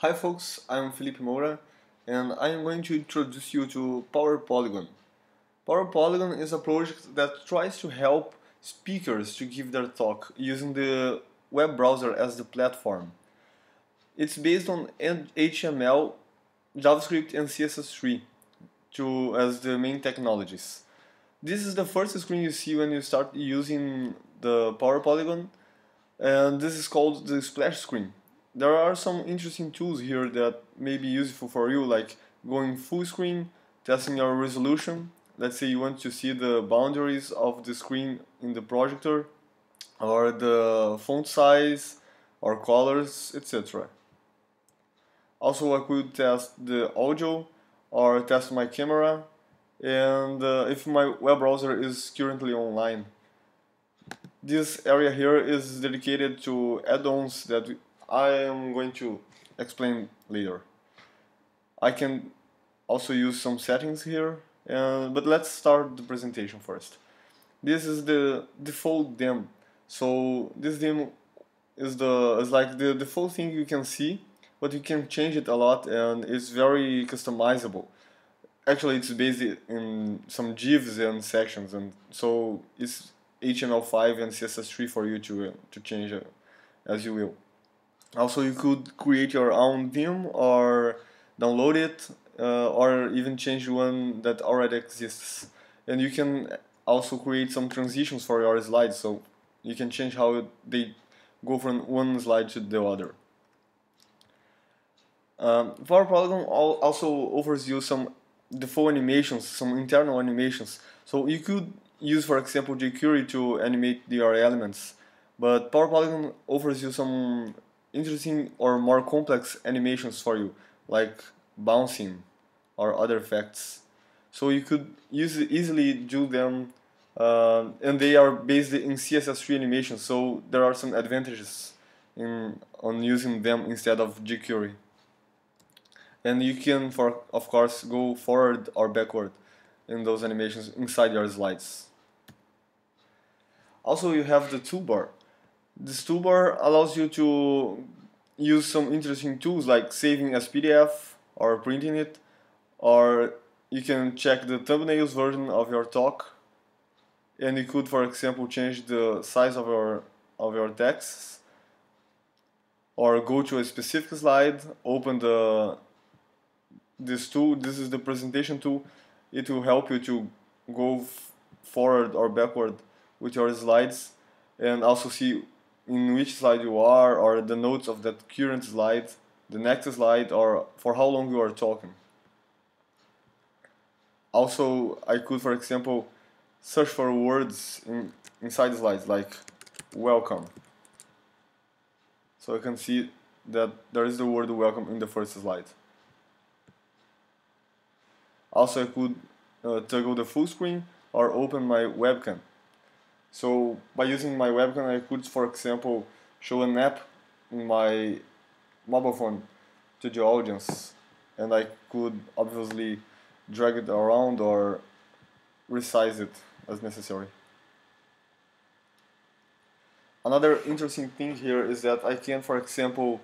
Hi folks, I'm Felipe Moura and I'm going to introduce you to Power Polygon. Power Polygon is a project that tries to help speakers to give their talk using the web browser as the platform. It's based on HTML, JavaScript and CSS3 to, as the main technologies. This is the first screen you see when you start using the Power Polygon and this is called the splash screen there are some interesting tools here that may be useful for you, like going full screen, testing your resolution. Let's say you want to see the boundaries of the screen in the projector, or the font size, or colors, etc. Also, I could test the audio, or test my camera, and uh, if my web browser is currently online. This area here is dedicated to add-ons that I am going to explain later. I can also use some settings here, uh, but let's start the presentation first. This is the default theme. So this theme is the is like the default thing you can see, but you can change it a lot and it's very customizable. Actually, it's based in some divs and sections, and so it's HTML5 and CSS3 for you to to change it as you will. Also, you could create your own theme or download it uh, or even change one that already exists. And you can also create some transitions for your slides so you can change how they go from one slide to the other. Um, Power Polygon also offers you some default animations, some internal animations. So you could use, for example, jQuery to animate your elements, but Power Polygon offers you some interesting or more complex animations for you, like bouncing or other effects. So you could use, easily do them, uh, and they are based in CSS3 animation. So there are some advantages in on using them instead of jQuery. And you can, for of course, go forward or backward in those animations inside your slides. Also, you have the toolbar. This toolbar allows you to use some interesting tools like saving as PDF or printing it, or you can check the thumbnails version of your talk, and you could, for example, change the size of your of your texts, or go to a specific slide, open the this tool. This is the presentation tool. It will help you to go forward or backward with your slides, and also see in which slide you are or the notes of that current slide, the next slide or for how long you are talking. Also, I could, for example, search for words in, inside the slides like welcome. So I can see that there is the word welcome in the first slide. Also, I could uh, toggle the full screen or open my webcam. So by using my webcam, I could, for example, show an app in my mobile phone to the audience, and I could obviously drag it around or resize it as necessary. Another interesting thing here is that I can, for example,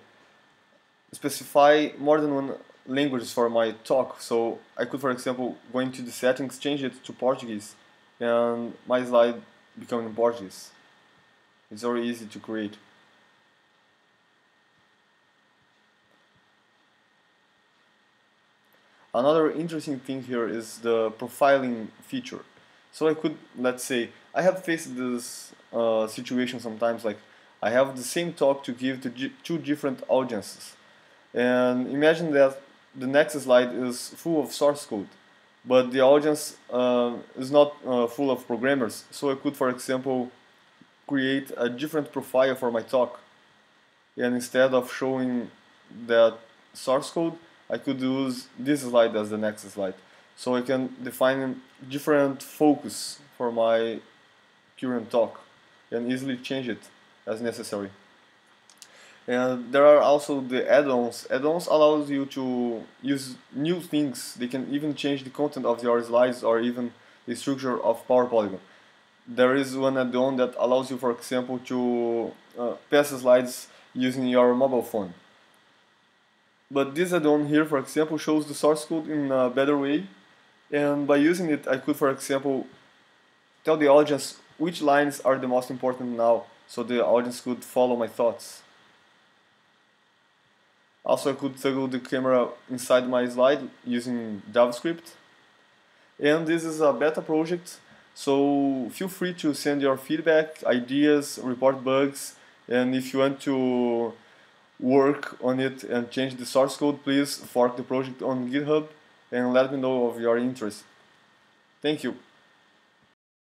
specify more than one language for my talk. So I could, for example, go into the settings, change it to Portuguese, and my slide becoming Portuguese. It's very easy to create. Another interesting thing here is the profiling feature. So I could, let's say, I have faced this uh, situation sometimes like I have the same talk to give to two different audiences. And imagine that the next slide is full of source code but the audience uh, is not uh, full of programmers. So I could, for example, create a different profile for my talk. And instead of showing that source code, I could use this slide as the next slide. So I can define different focus for my current talk and easily change it as necessary. And there are also the add-ons. Add-ons allows you to use new things. They can even change the content of your slides or even the structure of Power Polygon. There is one add-on that allows you, for example, to uh, pass slides using your mobile phone. but this add-on here, for example, shows the source code in a better way. And by using it, I could, for example, tell the audience which lines are the most important now, so the audience could follow my thoughts. Also, I could toggle the camera inside my slide using JavaScript. And this is a beta project, so feel free to send your feedback, ideas, report bugs, and if you want to work on it and change the source code, please fork the project on GitHub and let me know of your interest. Thank you.